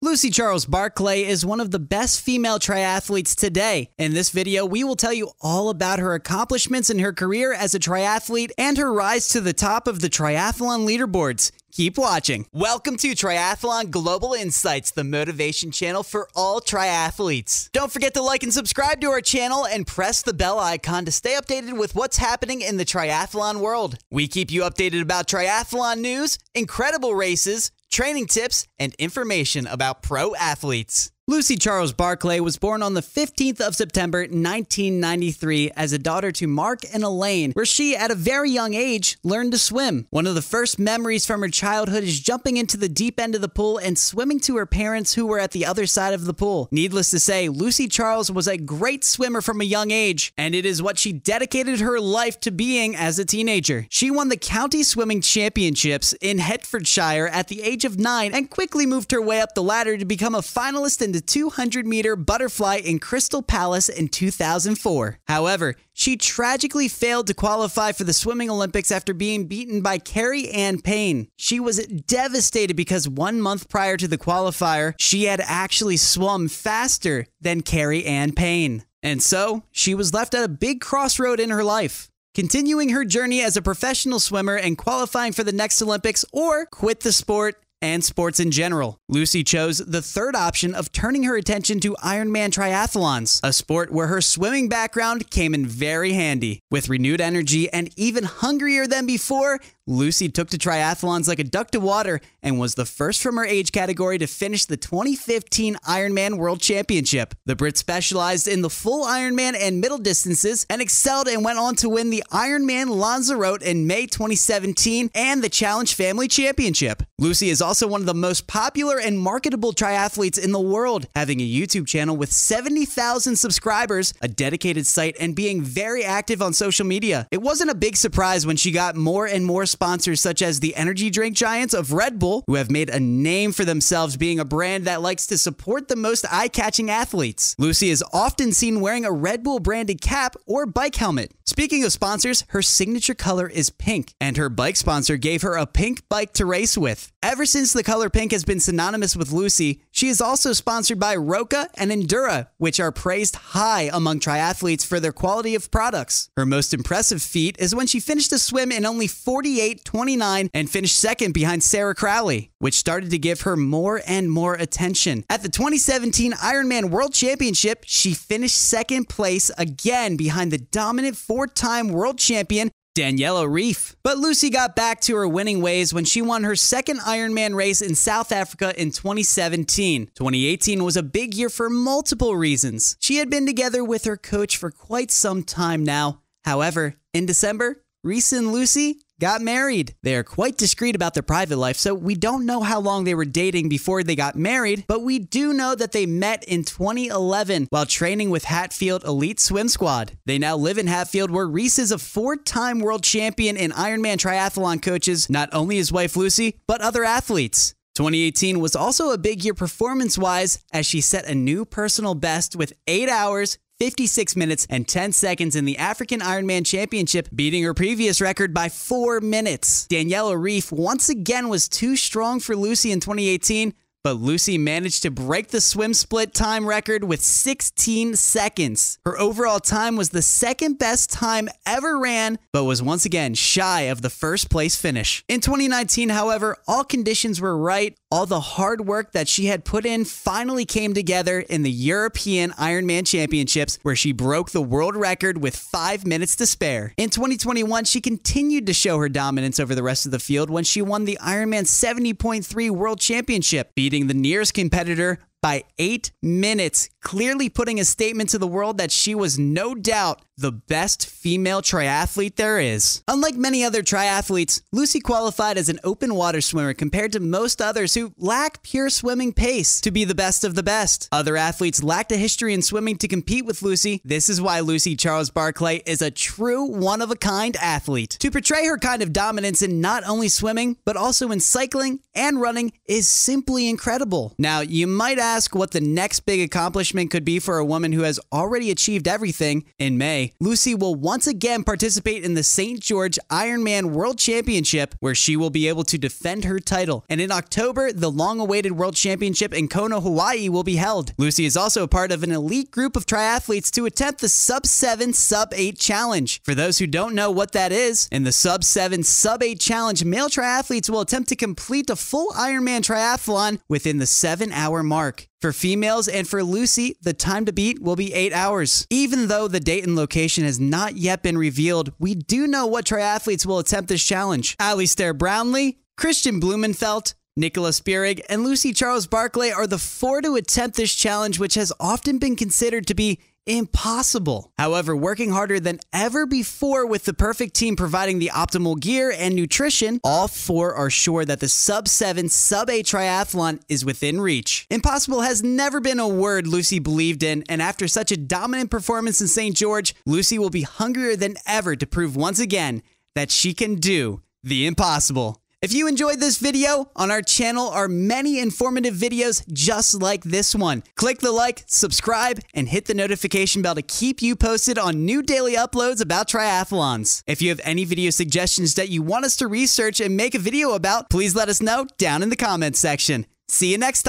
Lucy Charles Barclay is one of the best female triathletes today. In this video, we will tell you all about her accomplishments in her career as a triathlete and her rise to the top of the triathlon leaderboards. Keep watching. Welcome to Triathlon Global Insights, the motivation channel for all triathletes. Don't forget to like and subscribe to our channel and press the bell icon to stay updated with what's happening in the triathlon world. We keep you updated about triathlon news, incredible races, training tips, and information about pro athletes. Lucy Charles Barclay was born on the 15th of September 1993 as a daughter to Mark and Elaine, where she, at a very young age, learned to swim. One of the first memories from her childhood is jumping into the deep end of the pool and swimming to her parents who were at the other side of the pool. Needless to say, Lucy Charles was a great swimmer from a young age, and it is what she dedicated her life to being as a teenager. She won the county swimming championships in Hertfordshire at the age of nine and quickly moved her way up the ladder to become a finalist in the 200 meter butterfly in Crystal Palace in 2004. However, she tragically failed to qualify for the Swimming Olympics after being beaten by Keri-Anne Payne. She was devastated because one month prior to the qualifier, she had actually swum faster than Keri-Anne Payne. And so, she was left at a big crossroad in her life continuing her journey as a professional swimmer and qualifying for the next Olympics, or quit the sport and sports in general. Lucy chose the third option of turning her attention to Ironman triathlons, a sport where her swimming background came in very handy. With renewed energy and even hungrier than before, Lucy took to triathlons like a duck to water and was the first from her age category to finish the 2015 Ironman World Championship. The Brit specialized in the full Ironman and middle distances and excelled and went on to win the Ironman Lanzarote in May 2017 and the Challenge Family Championship. Lucy is also one of the most popular and marketable triathletes in the world, having a YouTube channel with 70,000 subscribers, a dedicated site, and being very active on social media. It wasn't a big surprise when she got more and more sponsors such as the energy drink giants of Red Bull, who have made a name for themselves being a brand that likes to support the most eye catching athletes. Lucy is often seen wearing a Red Bull branded cap or bike helmet. Speaking of sponsors, her signature color is pink, and her bike sponsor gave her a pink bike to race with. Ever since the color pink has been synonymous with Lucy, she is also sponsored by Roka and Endura, which are praised high among triathletes for their quality of products. Her most impressive feat is when she finished a swim in only 48.29 and finished second behind Sarah Crowley, which started to give her more and more attention. At the 2017 Ironman World Championship, she finished second place again behind the dominant four four time world champion Daniela Ryf. But Lucy got back to her winning ways when she won her second Ironman race in South Africa in 2017. 2018 was a big year for multiple reasons. She had been together with her coach for quite some time now. However, in December, Reece and Lucy got married. They are quite discreet about their private life, so we don't know how long they were dating before they got married, but we do know that they met in 2011 while training with Hatfield Elite Swim Squad. They now live in Hatfield, where Reece is a four time world champion in Ironman triathlon coaches not only his wife Lucy, but other athletes. 2018 was also a big year performance wise as she set a new personal best with 8 hours, 56 minutes and 10 seconds in the African Ironman Championship, beating her previous record by four minutes. Daniela Ryf once again was too strong for Lucy in 2018, but Lucy managed to break the swim split time record with 16 seconds. Her overall time was the second best time ever ran, but was once again shy of the first place finish. In 2019, however, all conditions were right. All the hard work that she had put in finally came together in the European Ironman Championships, where she broke the world record with five minutes to spare. In 2021, she continued to show her dominance over the rest of the field when she won the Ironman 70.3 World Championship, beating the nearest competitor by eight minutes, clearly putting a statement to the world that she was no doubt the best female triathlete there is. Unlike many other triathletes, Lucy qualified as an open water swimmer compared to most others who lack pure swimming pace to be the best of the best. Other athletes lacked a history in swimming to compete with Lucy. This is why Lucy Charles Barclay is a true one of a kind athlete. To portray her kind of dominance in not only swimming, but also in cycling and running is simply incredible. Now, you might ask what the next big accomplishment could be for a woman who has already achieved everything, in May, Lucy will once again participate in the St. George Ironman World Championship, where she will be able to defend her title. And in October, the long awaited World Championship in Kona, Hawaii will be held. Lucy is also a part of an elite group of triathletes to attempt the Sub 7 Sub 8 Challenge. For those who don't know what that is, in the Sub 7 Sub 8 Challenge, male triathletes will attempt to complete a full Ironman triathlon within the seven hour mark. For females and for Lucy, the time to beat will be eight hours. Even though the date and location has not yet been revealed, we do know what triathletes will attempt this challenge. Alistair Brownlee, Kristian Blummenfelt, Nicholas Spirig, and Lucy Charles Barclay are the four to attempt this challenge, which has often been considered to be impossible. However, working harder than ever before with the perfect team providing the optimal gear and nutrition, all four are sure that the sub 7 sub 8 triathlon is within reach. Impossible has never been a word Lucy believed in, and after such a dominant performance in St. George, Lucy will be hungrier than ever to prove once again that she can do the impossible. If you enjoyed this video, on our channel are many informative videos just like this one. Click the like, subscribe, and hit the notification bell to keep you posted on new daily uploads about triathlons. If you have any video suggestions that you want us to research and make a video about, please let us know down in the comments section. See you next time.